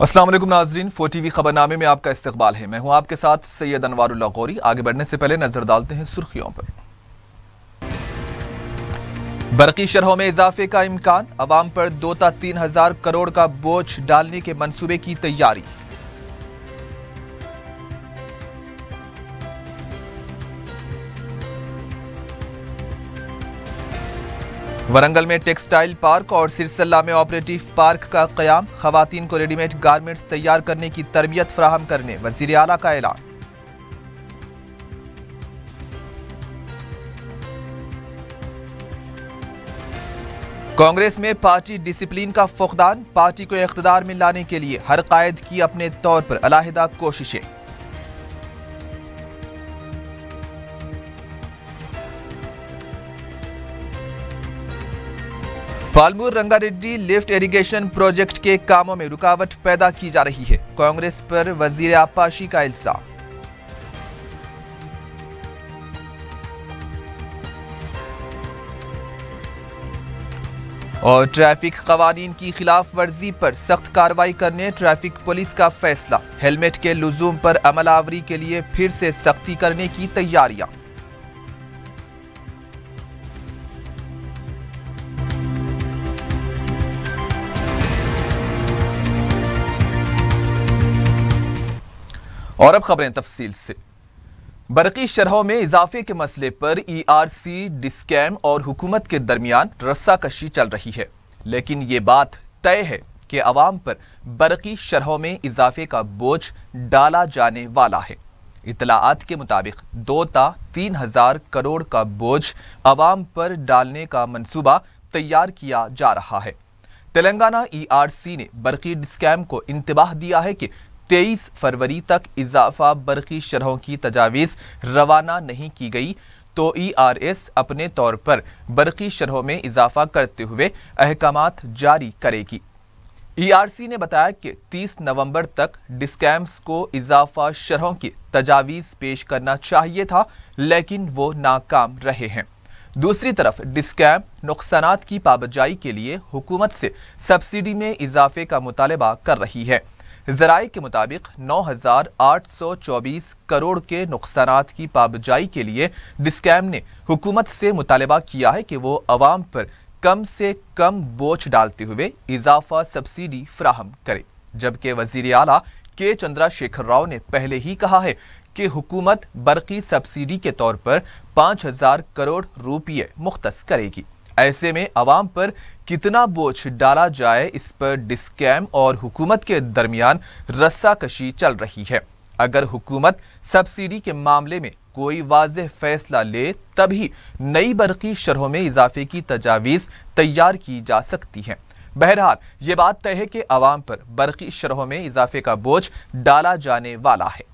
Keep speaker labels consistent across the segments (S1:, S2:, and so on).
S1: वालेकुम नाजरीन फो T V खबरनामे में आपका इस्तकबाल है। मैं हूँ आपके साथ सैयद अनवारुल्ला गौरी। आगे बढ़ने से पहले नज़र डालते हैं सुर्खियों पर। बरकी शरहों में इजाफे का इम्कान। अवाम पर दो तीन हज़ार करोड़ का बोझ डालने के मनसूबे की तैयारी। वरंगल में टेक्सटाइल पार्क और सिरसल्ला में ऑपरेटिव पार्क का क्याम। खवतान को रेडीमेड गारमेंट्स तैयार करने की तरबियत फ्राहम करने, वज़ीर अला का ऐलान। कांग्रेस में पार्टी डिसिप्लिन का फुकदान, पार्टी को इकतदार में लाने के लिए हर कायद की अपने तौर पर अलाहिदा कोशिशें। Palamuru Rangareddy lift irrigation project के कामों में रुकावट पैदा की जा रही है। कांग्रेस पर वज़ीर आपाशी का इल्ज़ाम। और ट्रैफ़िक कवानीन की खिलाफ वर्जी पर सख्त कार्रवाई करने ट्रैफ़िक पुलिस का फैसला। हेलमेट के लजूम पर अमलावरी के लिए फिर से सख्ती करने की तैयारियाँ। और अब खबरें तफसील से। बरकी शरहों में इजाफे के मसले पर ई आर सी डिस्कैम और हुकूमत के दरमियान रस्साकशी चल रही है। लेकिन ये बात तय है कि आवाम पर बरकी शरहों में इजाफे का बोझ डाला जाने वाला है। इतलात के मुताबिक दो ता तीन हज़ार करोड़ का बोझ आवाम पर डालने का मंसूबा तैयार किया जा रहा है। तेलंगाना ई आर सी ने बरकी डिस्कैम को इंतबाह दिया है कि तेईस फरवरी तक इजाफा बरकी शरहों की तजावीज़ रवाना नहीं की गई तो ई आर एस अपने तौर पर बरकी शरहों में इजाफा करते हुए अहकाम जारी करेगी। ई आर सी ने बताया कि 30 नवंबर तक डिस्कैम्स को इजाफा शरहों की तजावीज़ पेश करना चाहिए था, लेकिन वो नाकाम रहे हैं। दूसरी तरफ़ डिस्कैम नुकसान की पाबजाई के लिए हुकूमत से सब्सिडी में इजाफे का मुतालबा कर रही है। जराए के मुताबिक 9,824 करोड़ के नुकसान की पाबजाई के लिए डिस्कैम ने हुकूमत से मुतालबा किया है कि वो अवाम पर कम से कम बोझ डालते हुए इजाफा सब्सिडी फ्राहम करे। जबकि वज़ीर आला के चंद्रशेखर राव ने पहले ही कहा है कि हुकूमत बरकी सब्सिडी के तौर पर पाँच हज़ार करोड़ रुपये मुख्त करेगी। ऐसे में आवाम पर कितना बोझ डाला जाए इस पर डिस्कैम और हुकूमत के दरमियान रस्साकशी चल रही है। अगर हुकूमत सब्सिडी के मामले में कोई वाज फैसला ले, तभी नई बरकी शरहों में इजाफे की तजावीज़ तैयार की जा सकती है। बहरहाल, ये बात तय है कि अवाम पर बरकी शरहों में इजाफे का बोझ डाला जाने वाला है।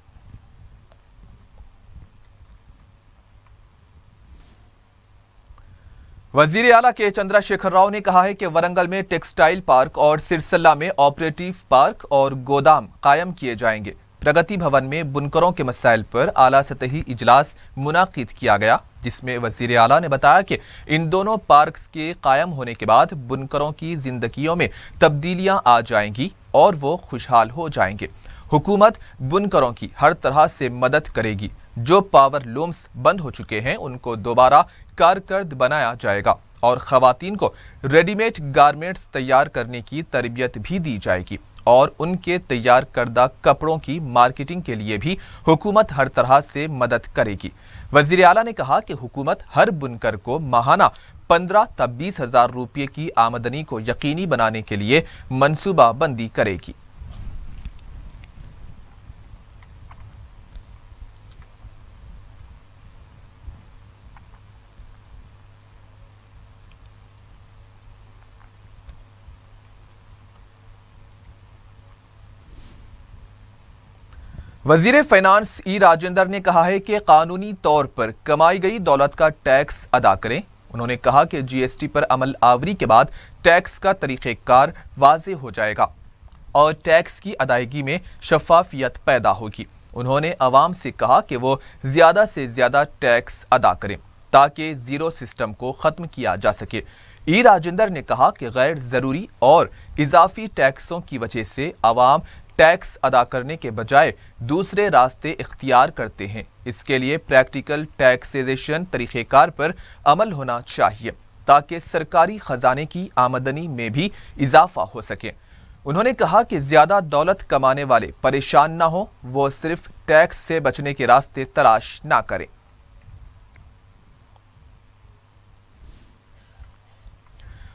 S1: वज़ीर आला के चंद्रशेखर राव ने कहा है कि वरंगल में टेक्सटाइल पार्क और सिरसल्ला में ऑपरेटिव पार्क और गोदाम कायम किए जाएँगे। प्रगति भवन में बुनकरों के मसाइल पर आला सतही इजलास मुनद किया गया, जिसमें वज़ीर अला ने बताया कि इन दोनों पार्क्स के कायम होने के बाद बुनकरों की जिंदगियों में तब्दीलियाँ आ जाएँगी और वो खुशहाल हो जाएँगे। हुकूमत बुनकरों की हर तरह से मदद करेगी। जो पावर लूम्स बंद हो चुके हैं, उनको दोबारा कारकर्द बनाया जाएगा और खातन को रेडीमेड गारमेंट्स तैयार करने की तरबियत भी दी जाएगी और उनके तैयार करदा कपड़ों की मार्केटिंग के लिए भी हुकूमत हर तरह से मदद करेगी। वज़ीर अला ने कहा कि हुकूमत हर बुनकर को माहाना पंद्रह तब बीस हज़ार रुपये की आमदनी को यकीनी बनाने के लिए मनसूबा बंदी करेगी। वज़ीर फाइनेंस ई राजेंद्र ने कहा है कि कानूनी तौर पर कमाई गई दौलत का टैक्स अदा करें। उन्होंने कहा कि जीएसटी पर अमल आवरी के बाद टैक्स का तरीक़ेकार वाज हो जाएगा और टैक्स की अदायगी में शफाफियत पैदा होगी। उन्होंने आवाम से कहा कि वो ज़्यादा से ज़्यादा टैक्स अदा करें ताकि ज़ीरो सिस्टम को ख़त्म किया जा सके। ई राजेंद्र ने कहा कि गैर ज़रूरी और इजाफी टैक्सों की वजह से आवाम टैक्स अदा करने के बजाय दूसरे रास्ते इख्तियार करते हैं। इसके लिए प्रैक्टिकल टैक्सेशन तरीक़ेकार पर अमल होना चाहिए, ताकि सरकारी खजाने की आमदनी में भी इजाफा हो सके। उन्होंने कहा कि ज़्यादा दौलत कमाने वाले परेशान ना हो, वो सिर्फ़ टैक्स से बचने के रास्ते तलाश ना करें।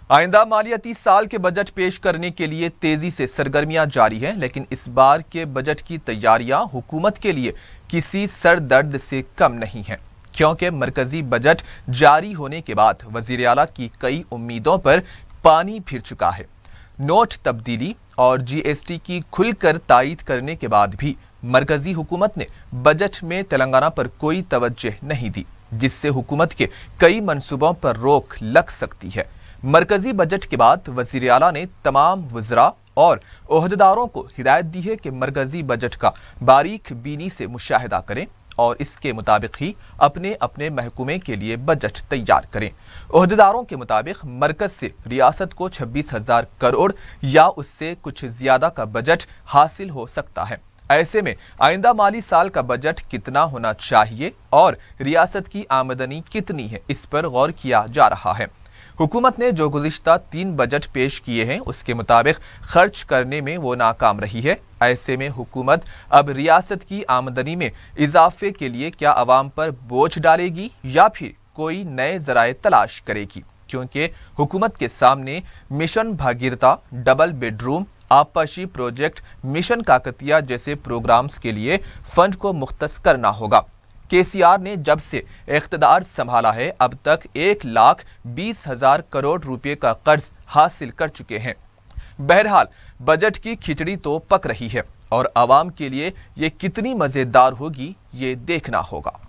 S1: आइंदा मालियाती साल के बजट पेश करने के लिए तेज़ी से सरगर्मियाँ जारी हैं, लेकिन इस बार के बजट की तैयारियाँ हुकूमत के लिए किसी सर दर्द से कम नहीं है, क्योंकि मरकजी बजट जारी होने के बाद वज़ीर अला की कई उम्मीदों पर पानी फिर चुका है। नोट तब्दीली और जीएसटी की खुलकर तायद करने के बाद भी मरकजी हुकूमत ने बजट में तेलंगाना पर कोई तवज्जो नहीं दी, जिससे हुकूमत के कई मंसूबों पर रोक लग सकती है। मरकजी बजट के बाद वज़ीर अला ने तमाम वजरा और अहदेदारों को हिदायत दी है कि मरकजी बजट का बारीक बीनी से मुशाहिदा करें और इसके मुताबिक ही अपने अपने महकूमे के लिए बजट तैयार करें। अहदेदारों के मुताबिक मरकज से रियासत को छब्बीस हज़ार करोड़ या उससे कुछ ज़्यादा का बजट हासिल हो सकता है। ऐसे में आइंदा माली साल का बजट कितना होना चाहिए और रियासत की आमदनी कितनी है इस पर गौर किया जा रहा है। हुकूमत ने जो गुजशत तीन बजट पेश किए हैं, उसके मुताबिक खर्च करने में वो नाकाम रही है। ऐसे में हुकूमत अब रियासत की आमदनी में इजाफे के लिए क्या आवाम पर बोझ डालेगी या फिर कोई नए जराए तलाश करेगी? क्योंकि हुकूमत के सामने मिशन भागीरता, डबल बेडरूम, आपसी प्रोजेक्ट, मिशन काकतिया जैसे प्रोग्राम्स के लिए फंड को मुख्त करना होगा। केसीआर ने जब से इकतदार संभाला है, अब तक एक लाख बीस हज़ार करोड़ रुपए का कर्ज हासिल कर चुके हैं। बहरहाल, बजट की खिचड़ी तो पक रही है और आवाम के लिए ये कितनी मज़ेदार होगी, ये देखना होगा।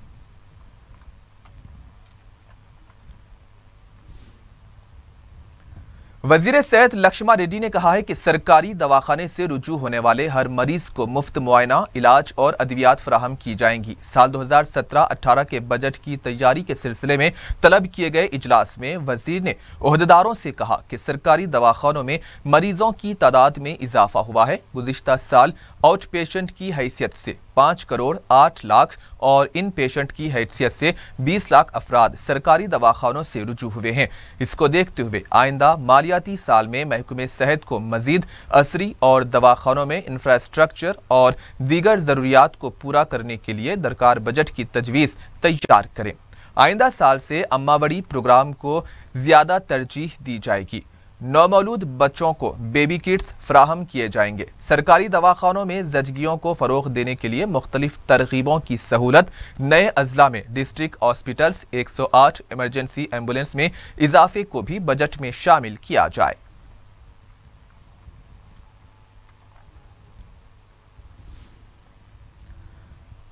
S1: वज़ीर सेहत लक्ष्मा रेड्डी ने कहा है कि सरकारी दवाखाने से रुजू होने वाले हर मरीज़ को मुफ़्त मुआयना, इलाज और अद्वियात फराहम की जाएँगी। साल 2017-18 के बजट की तैयारी के सिलसिले में तलब किए गए इजलास में वज़ीर ने अहदेदारों से कहा कि सरकारी दवाखानों में मरीजों की तादाद में इजाफा हुआ है। गुजशत साल आउट पेशेंट की हैसियत से पाँच करोड़ आठ लाख और इन पेशेंट की हैसियत से बीस लाख अफराद सरकारी दवाखानों से रुजू हुए हैं। इसको देखते हुए आइंदा मालियाती साल में महकमे सेहत को मजीद असरी और दवाखानों में इंफ्रास्ट्रक्चर और दीगर ज़रूरियात को पूरा करने के लिए दरकार बजट की तजवीज़ तैयार करें। आइंदा साल से अम्मावड़ी प्रोग्राम को ज़्यादा तरजीह दी जाएगी। नौमौलूद बच्चों को बेबी किट्स फ्राहम किए जाएँगे। सरकारी दवाखानों में जजगियों को फ़रोग देने के लिए मुख्तलिफ़ तरगीबों की सहूलत। नए अजला में डिस्ट्रिक्ट हॉस्पिटल्स 108 इमरजेंसी एंबुलेंस में इजाफे को भी बजट में शामिल किया जाए।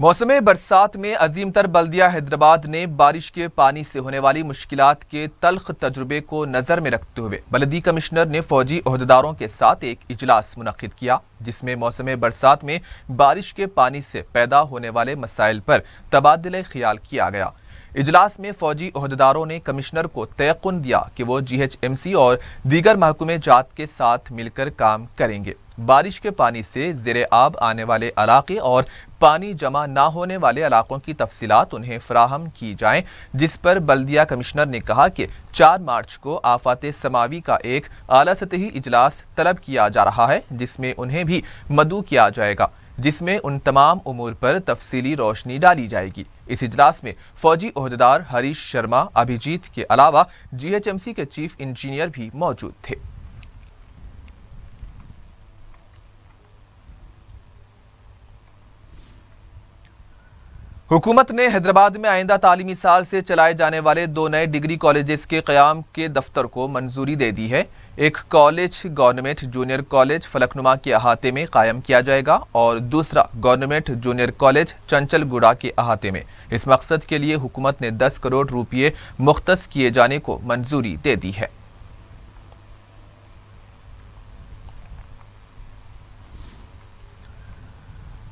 S1: मौसम बरसात में अजीम तर बल्दिया हैदराबाद ने बारिश के पानी से होने वाली मुश्किल के तलख तजुर्बे को नज़र में रखते हुए बलदी कमिश्नर ने फौजी अहदेदारों के साथ एक इजलास मुनद किया, जिसमें मौसम बरसात में बारिश के पानी से पैदा होने वाले मसाइल पर तबादले ख्याल किया गया। इजलास में फौजी अहदेदारों ने कमिश्नर को तयकुन दिया कि वो जी एच एम सी और दीगर महकुमे जात के साथ मिलकर काम करेंगे। बारिश के पानी से जेर आब आने वाले इलाके और पानी जमा ना होने वाले इलाकों की तफसीत उन्हें फ्राहम की जाएँ, जिस पर बल्दिया कमिश्नर ने कहा कि चार मार्च को आफात समावी का एक आला सतही इजलास तलब किया जा रहा है, जिसमें उन्हें भी मदू किया जाएगा, जिसमें उन तमाम उमूर पर तफसीली रोशनी डाली जाएगी। इस इजलास में फौजी अहदेदार हरीश शर्मा, अभिजीत के अलावा जीएचएमसी के चीफ इंजीनियर भी मौजूद थे। हुकूमत ने हैदराबाद में आइंदा तालीमी साल से चलाए जाने वाले दो नए डिग्री कॉलेजेस के क्याम के दफ्तर को मंजूरी दे दी है। एक college government junior college Falaknuma के अहाते में कायम किया जाएगा और दूसरा गवर्नमेंट जूनियर कॉलेज चंचलगुड़ा के अहाते में। इस मकसद के लिए हुकूमत ने 10 करोड़ रुपये मुख्त किए जाने को मंजूरी दे दी है।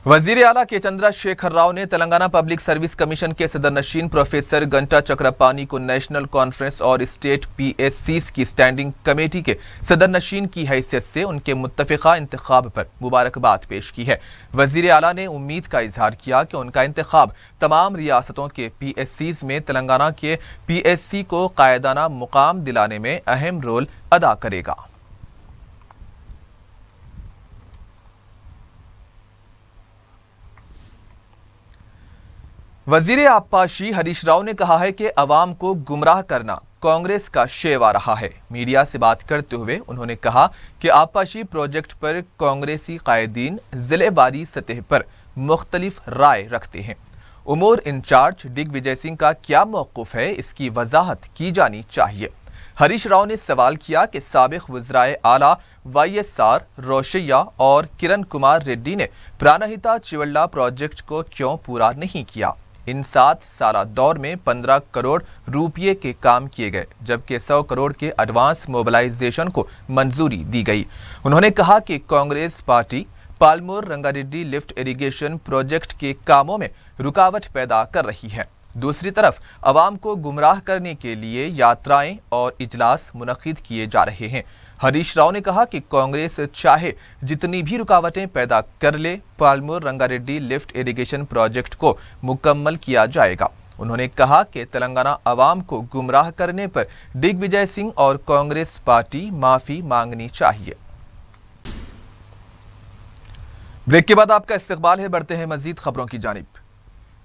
S1: वज़ीर अला के चंद्रशेखर राव ने तेलंगाना पब्लिक सर्विस कमीशन के सदर नशीन प्रोफेसर घंटा चक्रपानी को नेशनल कॉन्फ्रेंस और स्टेट पीएससी की स्टैंडिंग कमेटी के सदर नशीन की हैसियत से उनके मुतफ़ा इंतखब पर मुबारकबाद पेश की है। वज़ीर अला ने उम्मीद का इजहार किया कि उनका इंतखब तमाम रियासतों के पी एस सीज में तेलंगाना के पी एस सी को कायदाना मुकाम दिलाने में अहम रोल अदा करेगा। वज़ीर आबपाशी हरीश राव ने कहा है कि अवाम को गुमराह करना कांग्रेस का शेवा रहा है। मीडिया से बात करते हुए उन्होंने कहा कि आपाशी प्रोजेक्ट पर कांग्रेसी कायदीन जिलेवारी सतह पर मुख्तलिफ़ राय रखते हैं। उमूर इंचार्ज दिग्विजय सिंह का क्या मौकूफ है? इसकी वजाहत की जानी चाहिए। हरीश राव ने सवाल किया कि सबक वज्राए आला वाई एस आर, रोशैया और किरण कुमार रेड्डी ने प्राणहिता चिवल्ला प्रोजेक्ट को क्यों पूरा नहीं किया? इन सात साल दौर में 15 करोड़ रुपये के काम किए गए, जबकि 100 करोड़ के एडवांस मोबिलाइजेशन को मंजूरी दी गई। उन्होंने कहा कि Congress party, Palamuru Rangareddy lift irrigation project के कामों में रुकावट पैदा कर रही है। दूसरी तरफ़, आवाम को गुमराह करने के लिए यात्राएँ और इजलास मुनद किए जा रहे हैं। हरीश राव ने कहा कि कांग्रेस चाहे जितनी भी रुकावटें पैदा कर ले, Palamuru, Rangareddy, lift irrigation project को मुकम्मल किया जाएगा। उन्होंने कहा कि तेलंगाना आवाम को गुमराह करने पर दिग्विजय सिंह और कांग्रेस पार्टी माफ़ी मांगनी चाहिए। ब्रेक के बाद आपका इस्तेबाल है, बढ़ते हैं मजीद खबरों की जानब।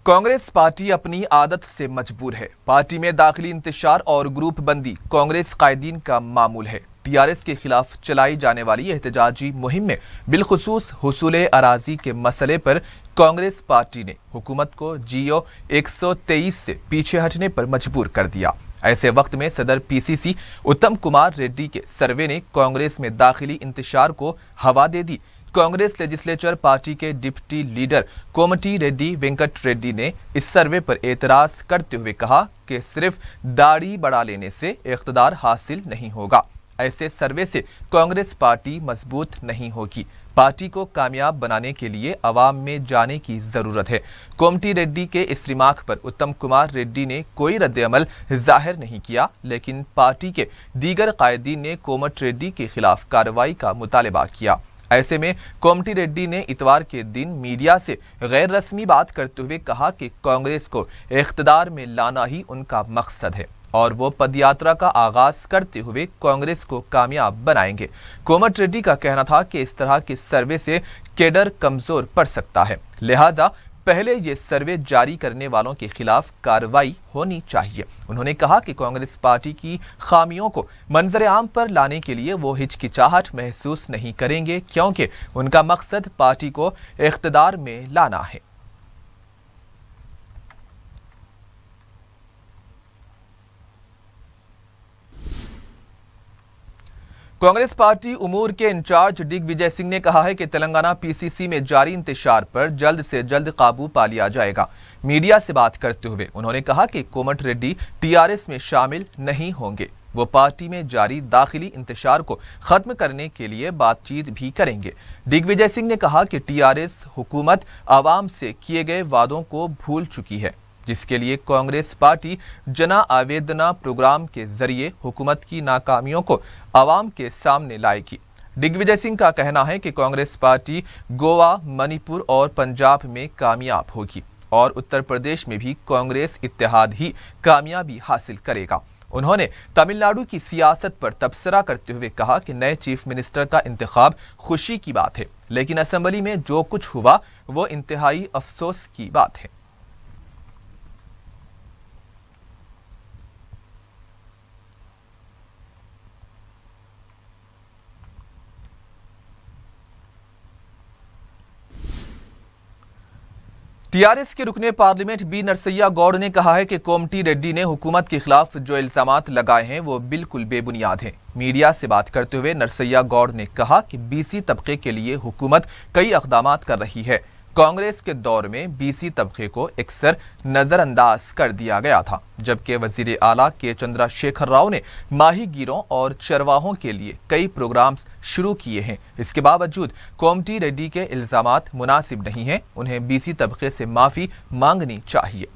S1: कांग्रेस पार्टी अपनी आदत से मजबूर है। पार्टी में दाखिली इंतशार और ग्रुप बंदी कांग्रेस कायदीन का मामूल है। टीआरएस के खिलाफ चलाई जाने वाली एहतजाजी मुहिम में बिलखसूस हसूल अराजी के मसले पर कांग्रेस पार्टी ने हुकूमत को जियो 123 से पीछे हटने पर मजबूर कर दिया। ऐसे वक्त में सदर पीसीसी उत्तम कुमार रेड्डी के सर्वे ने कांग्रेस में दाखिली इंतशार को हवा दे दी। कांग्रेस लेजिस्लेचर पार्टी के डिप्टी लीडर कोमटी रेड्डी, वेंकट रेड्डी ने इस सर्वे पर एतराज़ करते हुए कहा कि सिर्फ़ दाढ़ी बढ़ा लेने से इकतदार हासिल नहीं होगा। ऐसे सर्वे से कांग्रेस पार्टी मज़बूत नहीं होगी। पार्टी को कामयाब बनाने के लिए अवाम में जाने की ज़रूरत है। कोमटी रेड्डी के इस रिमार्क पर उत्तम कुमार रेड्डी ने कोई रद्दमल ज़ाहिर नहीं किया, लेकिन पार्टी के दीगर कायदीन ने कोमट रेड्डी के खिलाफ कार्रवाई का मुतालबा किया। ऐसे में कोमटी रेड्डी ने इतवार के दिन मीडिया से गैर रस्मी बात करते हुए कहा कि कांग्रेस को इकतदार में लाना ही उनका मकसद है। और वो पदयात्रा का आगाज़ करते हुए कांग्रेस को कामयाब बनाएँगे। कोमट रेड्डी का कहना था कि इस तरह के सर्वे से केडर कमज़ोर पड़ सकता है। लिहाजा पहले ये सर्वे जारी करने वालों के खिलाफ कार्रवाई होनी चाहिए। उन्होंने कहा कि कांग्रेस पार्टी की खामियों को मंजर आम पर लाने के लिए वो हिचकिचाहट महसूस नहीं करेंगे, क्योंकि उनका मकसद पार्टी को इकतदार में लाना है। कांग्रेस पार्टी उमूर के इंचार्ज दिग्विजय सिंह ने कहा है कि तेलंगाना पीसीसी में जारी इंतज़ार पर जल्द से जल्द काबू पा लिया जाएगा। मीडिया से बात करते हुए उन्होंने कहा कि कोमट रेड्डी टीआरएस में शामिल नहीं होंगे। वो पार्टी में जारी दाखिली इंतज़ार को खत्म करने के लिए बातचीत भी करेंगे। दिग्विजय सिंह ने कहा कि टीआरएस हुकूमत आवाम से किए गए वादों को भूल चुकी है। जिसके लिए कांग्रेस पार्टी जना आवेदना प्रोग्राम के ज़रिए हुकूमत की नाकामियों को आवाम के सामने लाएगी। दिग्विजय सिंह का कहना है कि कांग्रेस पार्टी गोवा, मणिपुर और पंजाब में कामयाब होगी और उत्तर प्रदेश में भी कांग्रेस इत्तेहाद ही कामयाबी हासिल करेगा। उन्होंने तमिलनाडु की सियासत पर तबसरा करते हुए कहा कि नए चीफ मिनिस्टर का इंतखब खुशी की बात है, लेकिन असेंबली में जो कुछ हुआ, वो इंतहाई अफसोस की बात है। टीआरएस के रुकने पार्लियामेंट बी नरसैया गौड़ ने कहा है कि कोमटी रेड्डी ने हुकूमत के खिलाफ जो इल्ज़ाम लगाए हैं, वो बिल्कुल बेबुनियाद हैं। मीडिया से बात करते हुए नरसैया गौड़ ने कहा कि बीसी तबके के लिए हुकूमत कई इकदाम कर रही है। कांग्रेस के दौर में बीसी तबके को अक्सर नजरअंदाज कर दिया गया था, जबकि वज़ीर आला के चंद्रशेखर राव ने माही गिरों और चरवाहों के लिए कई प्रोग्राम्स शुरू किए हैं। इसके बावजूद कोमटी रेड्डी के इल्ज़ाम मुनासिब नहीं हैं, उन्हें बीसी तबके से माफ़ी मांगनी चाहिए।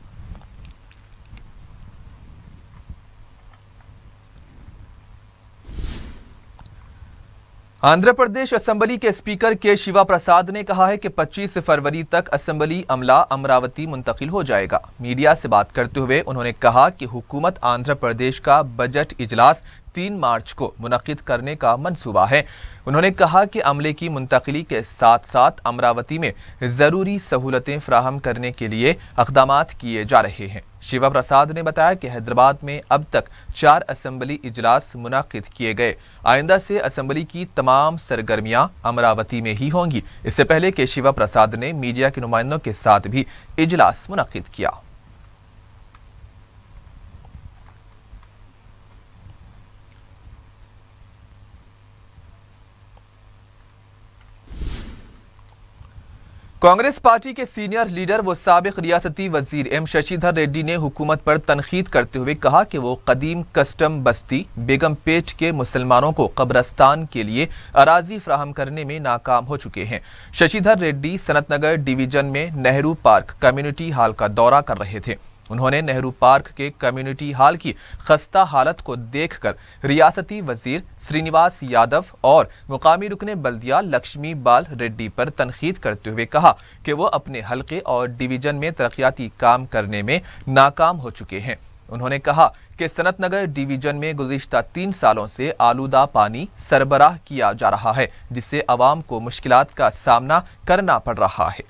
S1: आंध्र प्रदेश असेंबली के स्पीकर के शिवा प्रसाद ने कहा है कि 25 फरवरी तक असेंबली अमला अमरावती मुंतकिल हो जाएगा। मीडिया से बात करते हुए उन्होंने कहा कि हुकूमत आंध्र प्रदेश का बजट इजलास तीन मार्च को मुनद करने का मंसूबा है। उन्होंने कहा कि अमले की मुंतकली के साथ साथ अमरावती में ज़रूरी सहूलतें फ्राहम करने के लिए इकदाम किए जा रहे हैं। शिवा प्रसाद ने बताया कि हैदराबाद में अब तक चार असम्बली इजलास मुनद किए गए। आइंदा से असम्बली की तमाम सरगर्मियाँ अमरावती में ही होंगी। इससे पहले के शिवा प्रसाद ने मीडिया के नुमाइंदों के साथ भी इजलास मुनद किया। कांग्रेस पार्टी के सीनियर लीडर व सबक रियासती वज़ीर एम शशिधर रेड्डी ने हुकूमत पर तनखीद करते हुए कहा कि वो कदीम कस्टम बस्ती, बेगम पेट के मुसलमानों को कब्रस्तान के लिए अराजी फ्राहम करने में नाकाम हो चुके हैं। शशिधर रेड्डी सनतनगर डिवीज़न में नेहरू पार्क कम्युनिटी हॉल का दौरा कर रहे थे। उन्होंने नेहरू पार्क के कम्युनिटी हॉल की खस्ता हालत को देखकर रियासती वज़ीर श्रीनिवास यादव और मुकामी रुकने बल्दिया लक्ष्मी बाल रेड्डी पर तनखीद करते हुए कहा कि वो अपने हलके और डिवीज़न में तरक्याती काम करने में नाकाम हो चुके हैं। उन्होंने कहा कि सनतनगर डिवीज़न में गुजशत तीन सालों से आलूदा पानी सरबराह किया जा रहा है, जिससे आवाम को मुश्किल का सामना करना पड़ रहा है।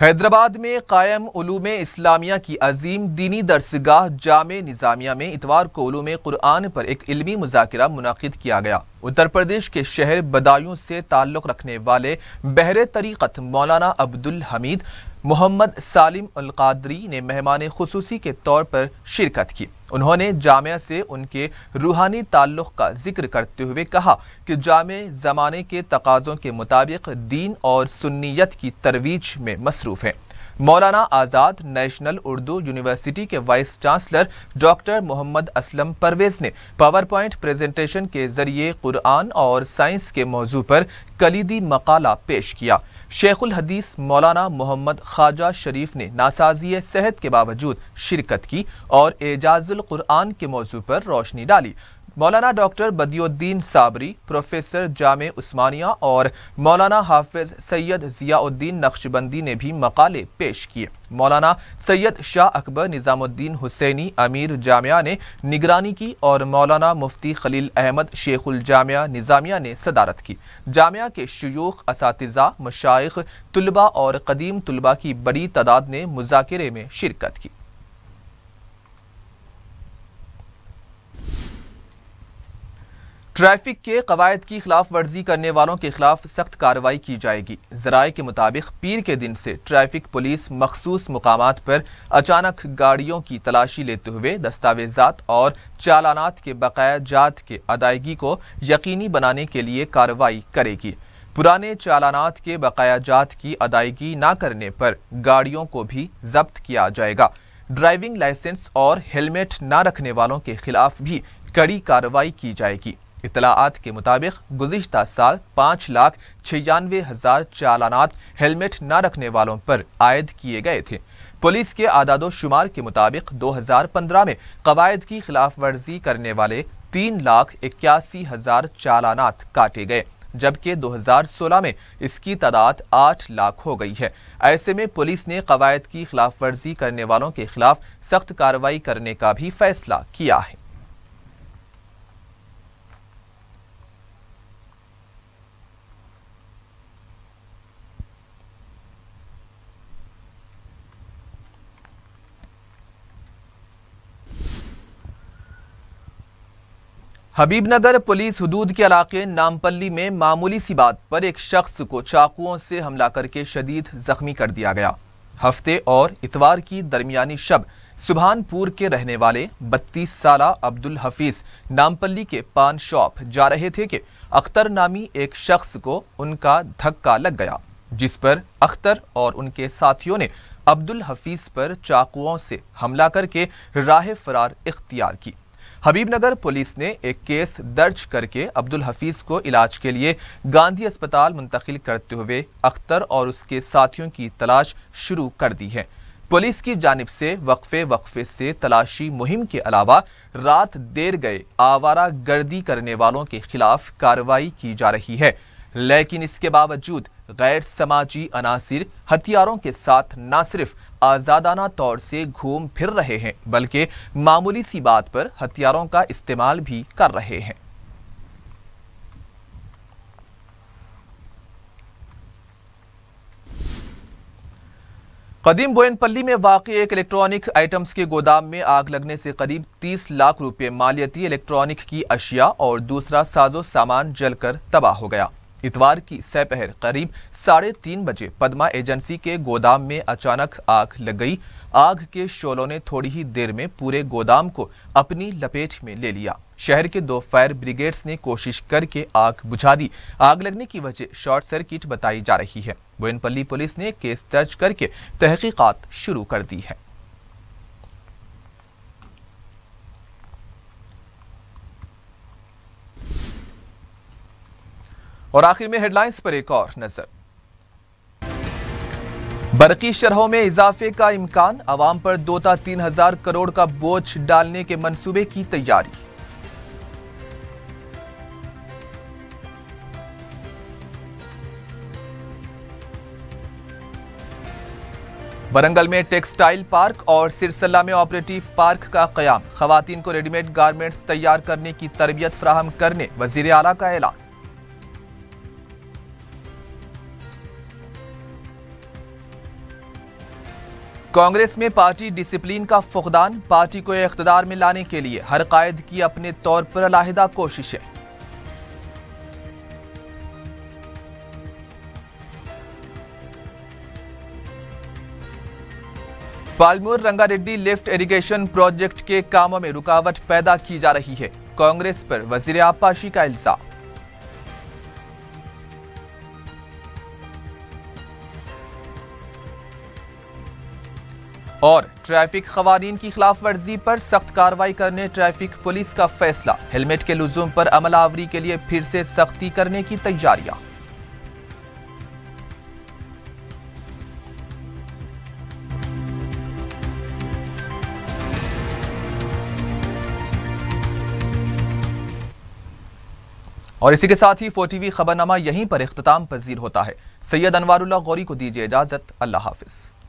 S1: हैदराबाद में कायम उलूम इस्लामिया की अजीम दीनी दरसगाह जाम निज़ामिया में इतवार को उलूम कुरान पर एक इलमी मुजाकरा मुनद किया गया। उत्तर प्रदेश के शहर बदायूं से ताल्लुक़ रखने वाले बहरे तरीक़त मौलाना अब्दुल हमीद मोहम्मद सालिम अलकादरी ने मेहमान खसूसी के तौर पर शिरकत की। उन्होंने जामिया से उनके रूहानी ताल्लुक़ का ज़िक्र करते हुए कहा कि जाम ज़माने के तकाज़ों के मुताबिक दीन और सुन्नीत की तरवीज में मसरूफ़ हैं। मौलाना आज़ाद नेशनल उर्दू यूनिवर्सिटी के vice chancellor doctor Mohammad Aslam Parvez ने पावर पॉइंट प्रेजेंटेशन के ज़रिए कुरान और साइंस के मौजू पर कलीदी मकाला पेश किया। शेखुल हदीस मौलाना मोहम्मद ख्वाजा शरीफ ने नासाजी सेहत के बावजूद शिरकत की और एजाजुल कुरान के मौजू पर रोशनी डाली। मौलाना डॉक्टर बदियुद्दीन साबरी, प्रोफेसर जाम उस्मानिया और मौलाना हाफिज सैयद जियाउद्दीन नक्शबंदी ने भी मकाले पेश किए। मौलाना सैयद शाह अकबर निज़ामुद्दीन हुसैनी, अमीर जामिया ने निगरानी की और मौलाना मुफ्ती खलील अहमद, शेखुल जामिया निज़ामिया ने सदारत की। जामिया के शयूख इस मशाइ तलबा और कदीम तलबा की बड़ी तादाद ने मुजाकरे में शिरकत की। ट्रैफ़िक के कवायद की खिलाफ वर्जी करने वालों के खिलाफ सख्त कार्रवाई की जाएगी। जराये के मुताबिक पीर के दिन से ट्रैफ़िक पुलिस मखसूस मकाम पर अचानक गाड़ियों की तलाशी लेते हुए दस्तावेजात और चालानात के बकाया जात के अदायगी को यकीनी बनाने के लिए कार्रवाई करेगी। पुराने चालानात के बकाया जात की अदायगी न करने पर गाड़ियों को भी जब्त किया जाएगा। ड्राइविंग लाइसेंस और हेलमेट न रखने वालों के खिलाफ भी कड़ी कार्रवाई की जाएगी। इतलात के मुताबिक गुजशत साल पाँच लाख छियानवे हज़ार चालानात हेलमेट न रखने वालों पर आयद किए गए थे। पुलिस के आदादो शुमार के मुताबिक 2015 में कवायद की खिलाफ वर्जी करने वाले तीन लाख इक्यासी हज़ार चालानात काटे गए, जबकि 2016 में इसकी तादाद आठ लाख हो गई है। ऐसे में पुलिस ने कवायद की खिलाफ वर्जी करने वालों के खिलाफ सख्त कार्रवाई करने का भी फैसला किया है। हबीबनगर पुलिस हदूद के इलाके नामपल्ली में मामूली सी बात पर एक शख्स को चाकुओं से हमला करके शदीद जख्मी कर दिया गया। हफ़्ते और इतवार की दरमियानी शब सुभानपुर के रहने वाले 32 साल अब्दुल हफीज नामपल्ली के पान शॉप जा रहे थे कि अख्तर नामी एक शख्स को उनका धक्का लग गया, जिस पर अख्तर और उनके साथियों ने अब्दुल हफीज पर चाकुओं से हमला करके राह फरार इख्तियार की। हबीबनगर पुलिस ने एक केस दर्ज करके अब्दुल हफीज को इलाज के लिए गांधी अस्पताल मुंतकिल करते हुए अख्तर और उसके साथियों की तलाश शुरू कर दी है। पुलिस की जानब से वक्फे वक्फे से तलाशी मुहिम के अलावा रात देर गए आवारा गर्दी करने वालों के खिलाफ कार्रवाई की जा रही है। लेकिन इसके बावजूद गैर समाजी अनासिर हथियारों के साथ न सिर्फ़ आज़ादाना तौर से घूम फिर रहे हैं, बल्कि मामूली सी बात पर हथियारों का इस्तेमाल भी कर रहे हैं। कदीम बोयनपल्ली में वाक़ एक इलेक्ट्रॉनिक आइटम्स के गोदाम में आग लगने से करीब 30 लाख रुपए मालियती इलेक्ट्रॉनिक की अशिया और दूसरा साजो सामान जलकर तबाह हो गया। इतवार की सपहर करीब साढ़े तीन बजे पदमा एजेंसी के गोदाम में अचानक आग लग गई। आग के शोलों ने थोड़ी ही देर में पूरे गोदाम को अपनी लपेट में ले लिया। शहर के दो फायर ब्रिगेड्स ने कोशिश करके आग बुझा दी। आग लगने की वजह शॉर्ट सर्किट बताई जा रही है। बोयनपल्ली पुलिस ने केस दर्ज करके तहकीकात शुरू कर दी है। और आखिर में हेडलाइंस पर एक और नज़र। बरकी शरहों में इजाफे का इम्कान, आवाम पर दो ता तीन हज़ार करोड़ का बोझ डालने के मंसूबे की तैयारी। वरंगल में टेक्सटाइल पार्क और सिरसल्ला में ऑपरेटिव पार्क का कयाम। खवतान को रेडीमेड गारमेंट्स तैयार करने की तरबियत फ्राहम करने वज़ीर आला का ऐलान। कांग्रेस में पार्टी डिसिप्लिन का फुकदान, पार्टी को इकतदार में लाने के लिए हर कायद की अपने तौर पर अलाहिदा कोशिशें। Palamuru Rangareddy lift irrigation project के कामों में रुकावट पैदा की जा रही है। कांग्रेस पर वज़ीर आपाशी का इल्ज़ाम। और ट्रैफ़िक कवानीन की खिलाफ वर्जी पर सख्त कार्रवाई करने ट्रैफ़िक पुलिस का फैसला। हेलमेट के लजूम पर अमल आवरी के लिए फिर से सख्ती करने की तैयारियाँ। और इसी के साथ ही फोटीवी खबरनामा यहीं पर इख्ताम पजीर होता है। सैयद अनवारुल्ला गौरी को दीजिए इजाज़त। अल्लाह हाफिज़।